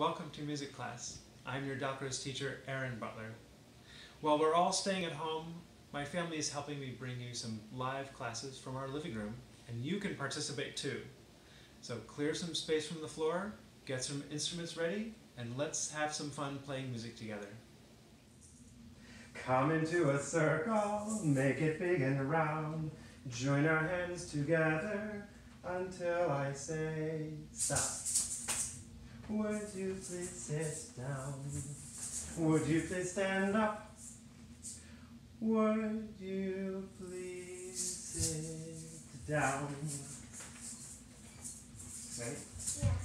Welcome to music class. I'm your Dalcroze teacher, Aaron Butler. While we're all staying at home, my family is helping me bring you some live classes from our living room, and you can participate too. So clear some space from the floor, get some instruments ready, and let's have some fun playing music together. Come into a circle, make it big and round. Join our hands together until I say stop. Would you please sit down? Would you please stand up? Would you please sit down? Ready?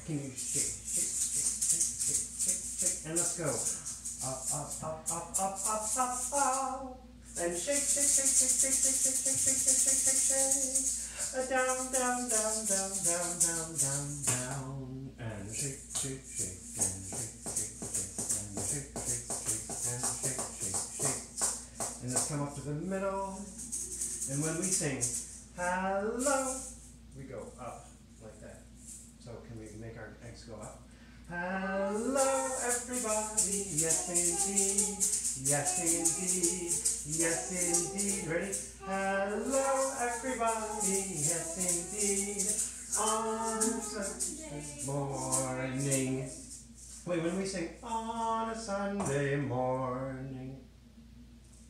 Can you shake, shake, shake, shake, shake, shake, shake, and let's go. Up, up, up, up, up, up, up, up. And shake, shake, shake, shake, shake, shake, shake, shake, shake, shake, shake, shake, shake. Uh, down, down, down, down, down, down, down, down. And shake, shake, shake, and shake, shake, shake, and shake, shake, shake, and shake, shake, shake. And let's come up to the middle. And when we sing, hello, we go up like that. So can we make our eggs go up? Hello, everybody. Yes, indeed. Yes, indeed. Yes, indeed. Ready? Hello, everybody. Yes, indeed. On Sunday morning. Wait, when we sing on a Sunday morning,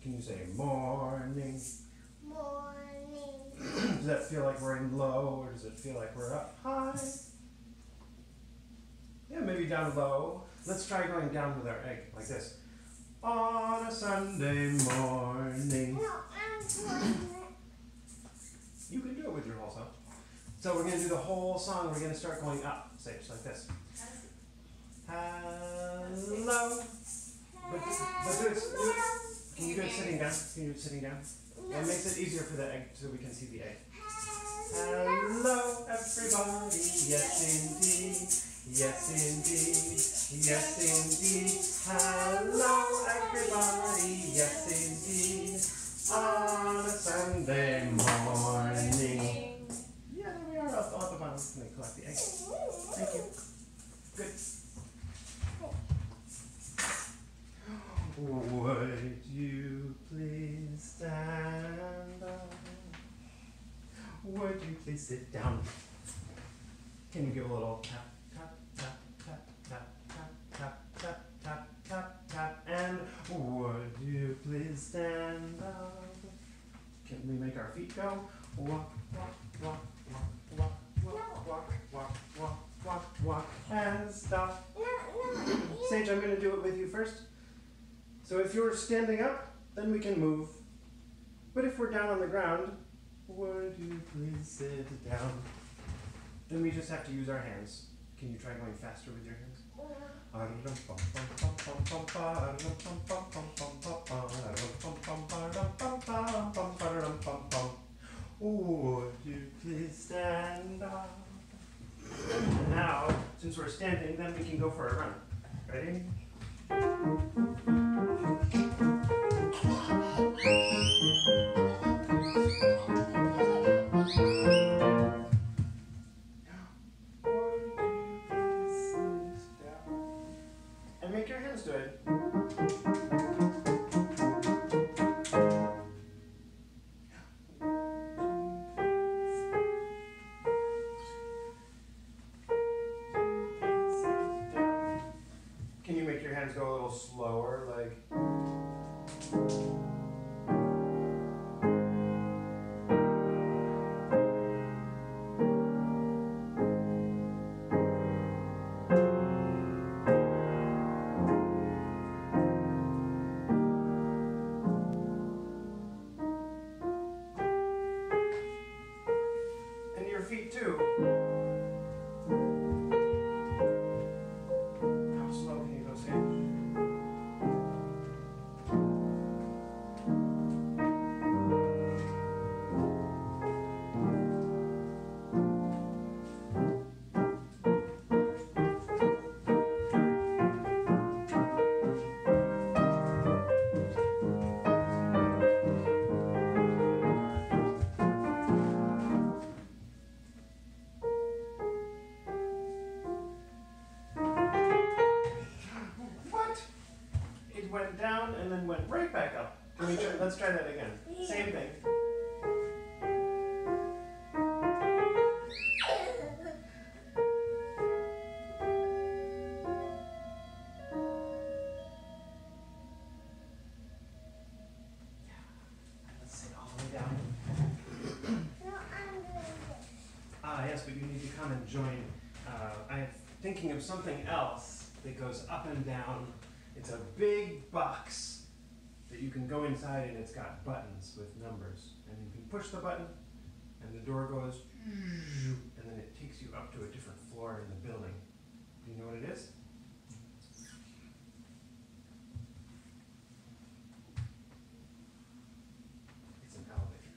can you say morning? Morning. Does that feel like we're in low or does it feel like we're up high? Yeah, maybe down low. Let's try going down with our egg like this. On a Sunday morning. No, I'm doing it. You can do it with your whole song. So we're going to do the whole song. We're going to start going up. Say just like this. Hello. But, but do it, do it. Can you do it sitting down? Can you do it sitting down? It makes it easier for the egg so we can see the egg. Hello, everybody. Yes, indeed. Yes, indeed. Yes, indeed. Hello, everybody. Yes, indeed. On a Sunday morning. Yeah, there we are. At the, at the bottom. Let me collect the egg. Thank you. Good. Would you please stand up? Would you please sit down? Can you give a little tap, tap, tap, tap, tap, tap, tap, tap, tap, tap, tap, and would you please stand up? Can we make our feet go? Walk, walk, walk, walk, walk, walk, walk, walk, walk, walk, and stop. Sage, I'm going to do it with you first. So if you're standing up, then we can move. But if we're down on the ground, would you please sit down? Then we just have to use our hands. Can you try going faster with your hands? Would you please stand up? And now, since we're standing, then we can go for a run. Ready? Right back up. Can we try, let's try that again. Same thing. Inside, and it's got buttons with numbers. And you can push the button, and the door goes, and then it takes you up to a different floor in the building. Do you know what it is? It's an elevator.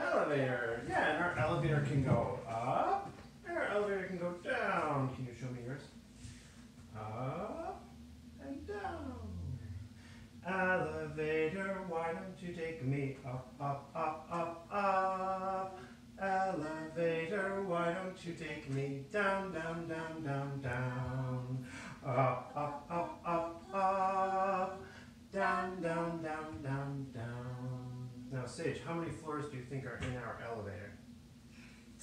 Elevator. Elevator. Yeah, and our elevator can go up, and our elevator can go down. Can you show me yours? Up and down. Elevator, why don't you take me up, up, up, up, up? Elevator, why don't you take me down, down, down, down, down? Up, up, up, up, up. Down, down, down, down, down. Now, Sage, how many floors do you think are in our elevator?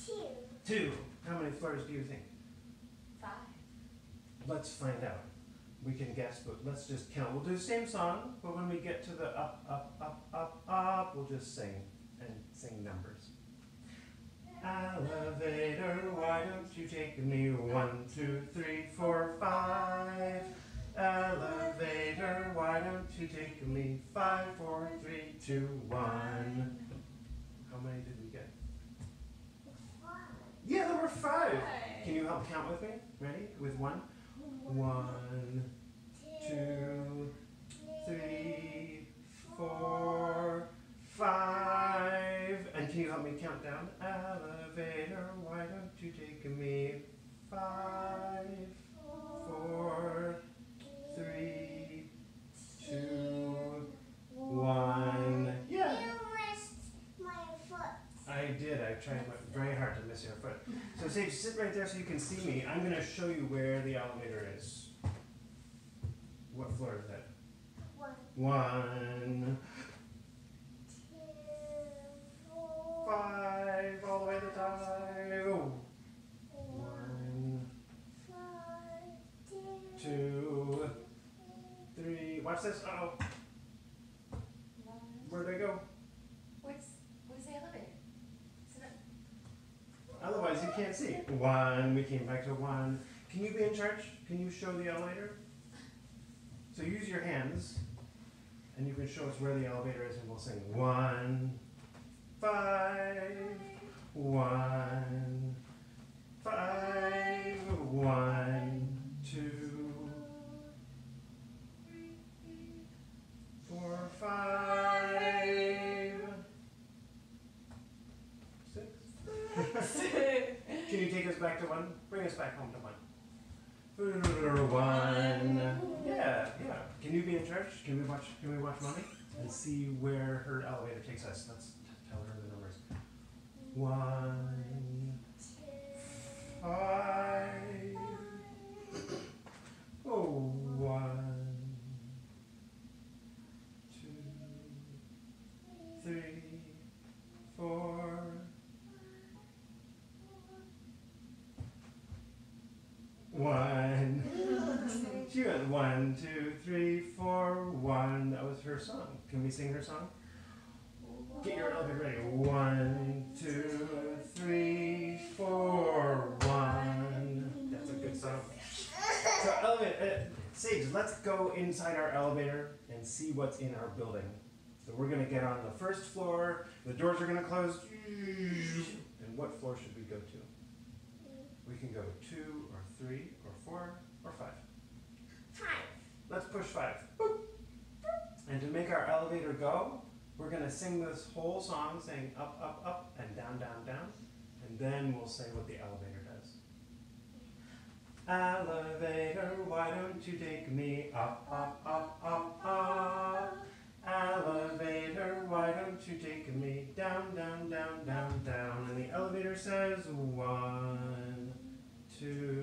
Two. Two. How many floors do you think? Five. Let's find out. We can guess, but let's just count. We'll do the same song, but when we get to the up, up, up, up, up, we'll just sing and sing numbers. Elevator, why don't you take me one, two, three, four, five? Elevator, why don't you take me five, four, three, two, one? How many did we get? One. Yeah, there were five. Five. Can you help count with me? Ready? With one? One, two, three, four, five. And can you help me count down? Elevator, why don't you take me five, Sage, sit right there so you can see me. I'm going to show you where the elevator is. What floor is that? One, One, two, four, five, all the way to the top. One, five, two, two, three. Watch this. Uh oh. One. Where'd I go? What's what's the elevator? So that, Otherwise, you can't see. One. We came back to one. Can you be in charge? Can you show the elevator? So use your hands, and you can show us where the elevator is, and we'll sing one, five, one, five, one, two, four, five, six. Can you take us back to one? Bring us back home to one. One. Yeah, yeah. Can you be in charge? Can we watch? Can we watch mommy and see where her elevator takes us? Let's tell her the numbers. One, five. Oh, one, two, three, four. One. She went one, two, three, four, one. That was her song. Can we sing her song? Get your elevator ready. One, two, three, four, one. That's a good song. So elevator, uh, Sage, let's go inside our elevator and see what's in our building. So we're gonna get on the first floor. The doors are gonna close. And what floor should we go to? We can go two three or four or five. five. Let's push five. Boop. And to make our elevator go, we're gonna sing this whole song saying up, up, up, and down, down, down. And then we'll say what the elevator does. Elevator, why don't you take me up, up, up, up, up? Elevator, why don't you take me down, down, down, down, down? And the elevator says one, two,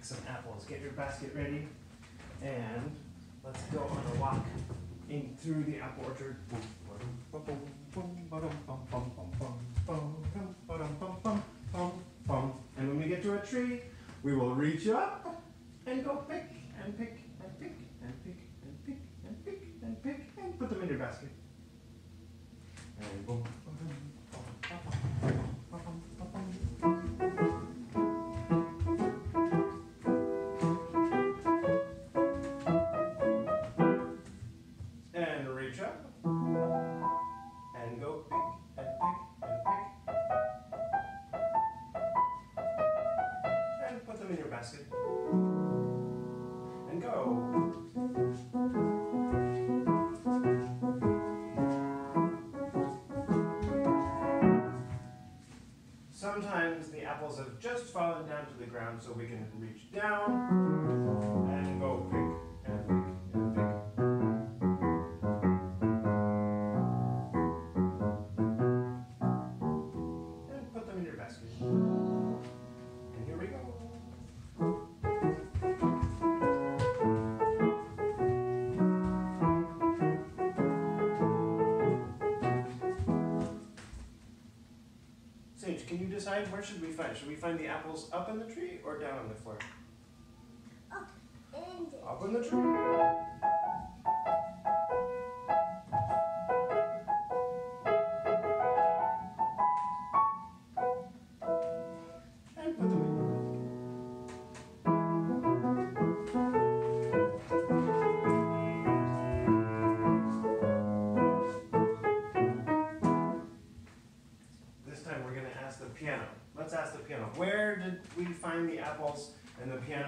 pick some apples. Get your basket ready. And let's go on a walk in through the apple orchard. And when we get to a tree, we will reach up and go pick and pick and pick and pick and pick and pick and pick and put them in your basket. And boom. Decide where should we find? Should we find the apples up in the tree or down on the floor? And Up in the tree.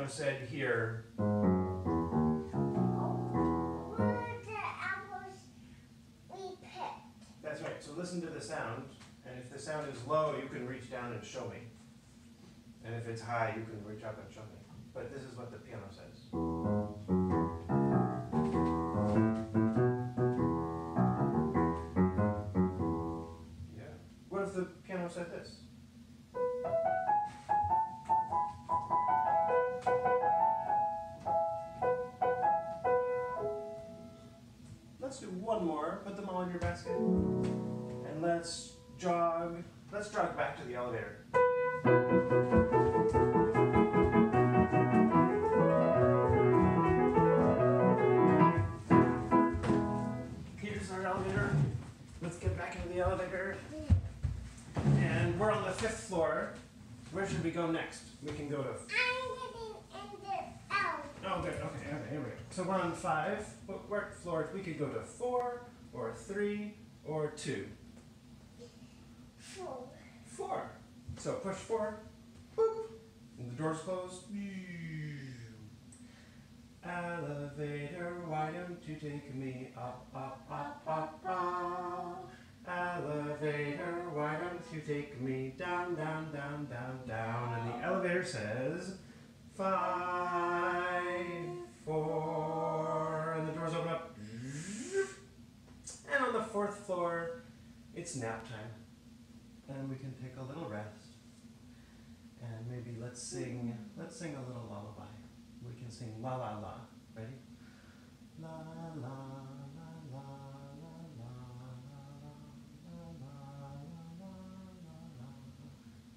Piano said here. That's right. So listen to the sound, and if the sound is low, you can reach down and show me. And if it's high, you can reach up and show me. But this is what the piano says. Yeah. What if the piano said this? All in your basket. And let's jog. Let's jog back to the elevator. Here's our elevator. Let's get back into the elevator. And we're on the fifth floor. Where should we go next? We can go to. I'm getting in the. Oh, good. Okay, okay, here we go. So we're on five. What, what floors? We could go to four, or three, or two. Four. Four. So push four. Boop. And the door's closed. Elevator, why don't you take me up, up, up, up, up? Elevator, why don't you take me down, down, down, down, down? And the elevator says five, four, and the doors open up. And on the fourth floor, it's nap time and we can take a little rest. And maybe let's sing, let's sing a little lullaby. We can sing la la la. Ready? La la la la la la la la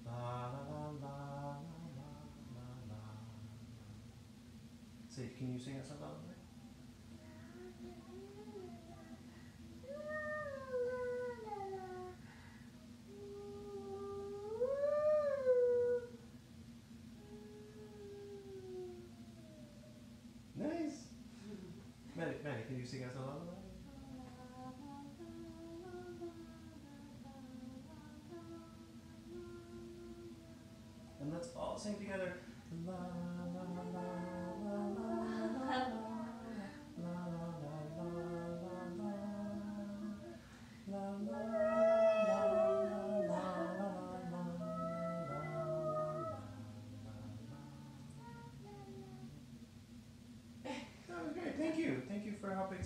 la la la la la Sage, can you sing us a lullaby? Nice. Maddie, Maddie, can you sing us a lullaby? And let's all sing together.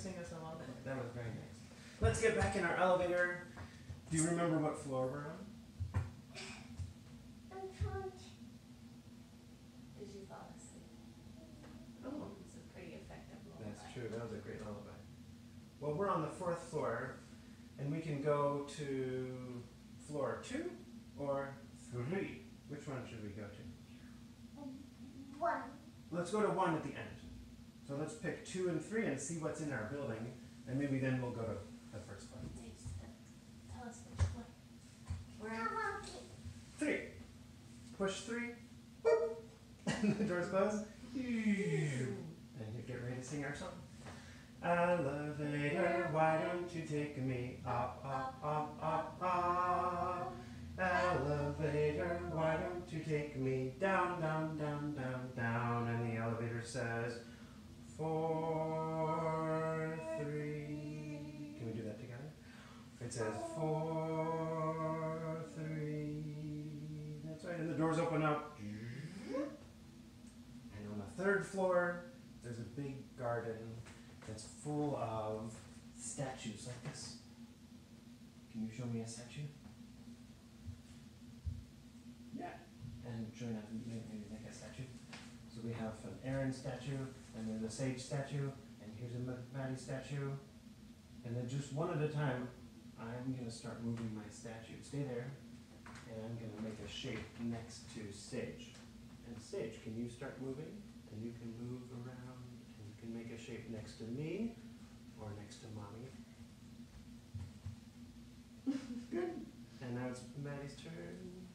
us. That was very nice. Let's get back in our elevator. Do you remember what floor we're on? I'm trying Did you fall asleep? Oh. It's a pretty effective lullaby. That's true. That was a great lullaby. Well, we're on the fourth floor, and we can go to floor two or three. Mm-hmm. Which one should we go to? One. Let's go to one at the end. So let's pick two and three and see what's in our building, and maybe then we'll go to the first one. Uh, tell us which one. We're in. Three. Push three. Boop. And the doors close. And you get ready to sing our song. Elevator, why don't you take me up, up, up, up, up? Elevator, why don't you take me down, down, down, down, down? And the elevator says, four, three. Can we do that together? It says four, three. That's right. And the doors open up. And on the third floor, there's a big garden that's full of statues like this. Can you show me a statue? Yeah. And join up maybe maybe make a statue. So we have an Aaron statue, and there's a Sage statue, and here's a Ma- Maddie statue. And then just one at a time, I'm gonna start moving my statue. Stay there, and I'm gonna make a shape next to Sage. And Sage, can you start moving? And you can move around, and you can make a shape next to me, or next to mommy. Good. And now it's Maddie's turn.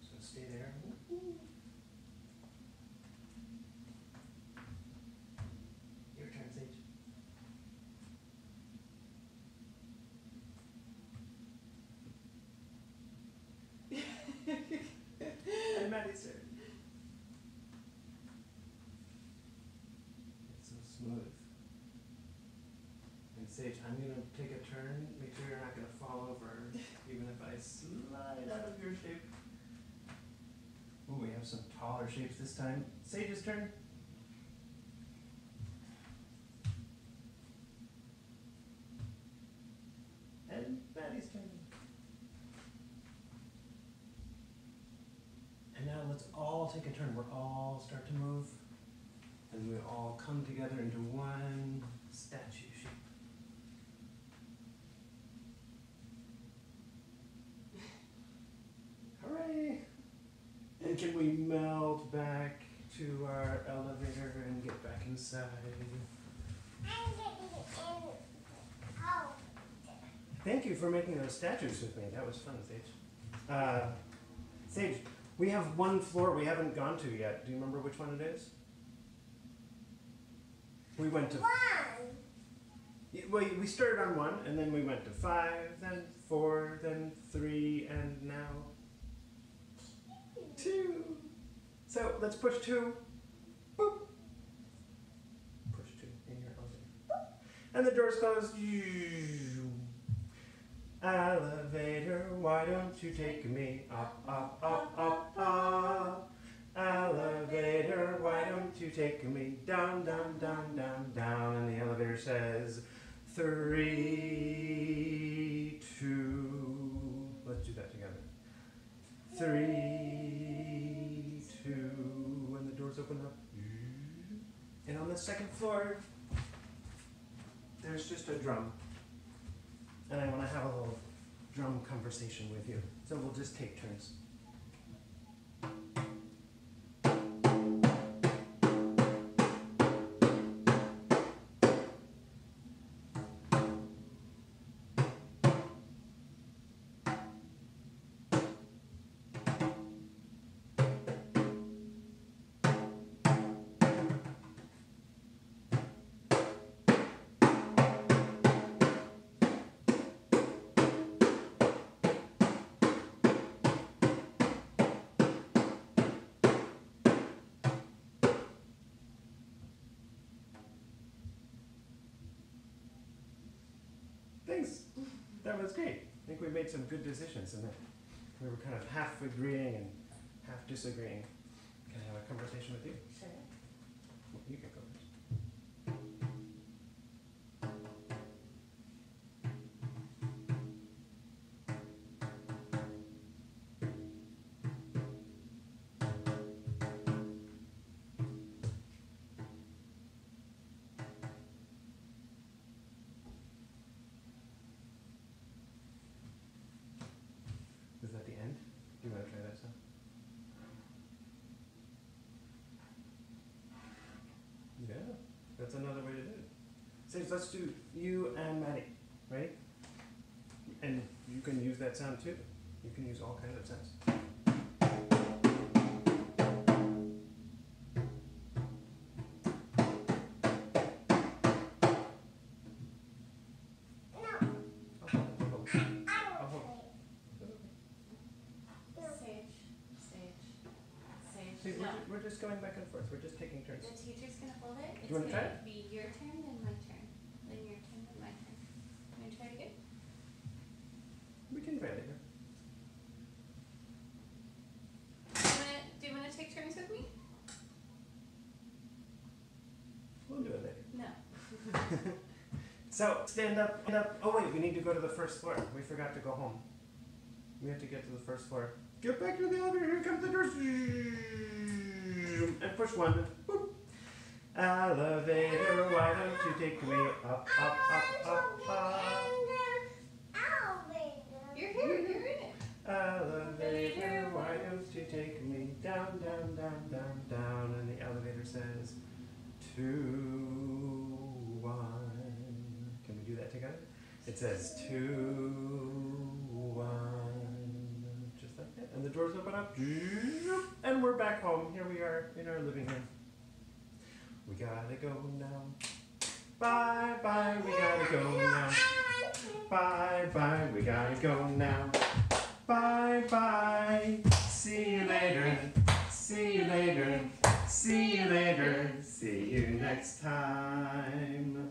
So stay there. Your turn, Sage. and Maddie's turn. It's so smooth. And Sage, I'm gonna take a turn. Make sure you're not gonna fall over, even if I slide out of your shape. Ooh, we have some taller shapes this time. Sage's turn. And Maddie's turn. And now let's all take a turn. We're all start to move. And we all come together into one statue shape. Hooray! And melt back to our elevator and get back inside? Thank you for making those statues with me. That was fun, Sage. Uh, Sage, we have one floor we haven't gone to yet. Do you remember which one it is? We went to. One. Well, we started on one, and then we went to five, then four, then three, and now two. So let's push two. Boop. Push two in your elevator. And the doors close. Elevator, why don't you take me up, up, up, up, up? Elevator, why don't you take me down, down, down, down, down? And the elevator says, three, second floor, there's just a drum. And I want to have a little drum conversation with you. So we'll just take turns. Thanks. That was great. I think we made some good decisions and that we were kind of half agreeing and half disagreeing. Can I have a conversation with you? Sure. You can go That's another way to do it. Say, let's do you and Maddie, right? And you can use that sound too. You can use all kinds of sounds. See, we're, No. ju- we're just going back and forth. We're just taking turns. The teacher's gonna hold it. It's you wanna try gonna be your turn, then my turn, then your turn, then my turn. You Wanna try it again? We can try it later. Do you wanna, do you wanna take turns with me? We'll do it later. No. So stand up, stand up. Oh wait, we need to go to the first floor. We forgot to go home. We have to get to the first floor. Get back to the elevator. Here comes the doors. And push one. Boop. Elevator, why don't you take me up, up, up, up, up? You're here, you're in it. Elevator, why don't you take me down, down, down, down, down? And the elevator says, two, one. Can we do that together? It says two, And the doors open up. And we're back home. Here we are in our living room. We gotta go now. Bye, bye, we gotta go now. Bye bye, we gotta go now. Bye bye, see you later. See you later. See you later. See you next time.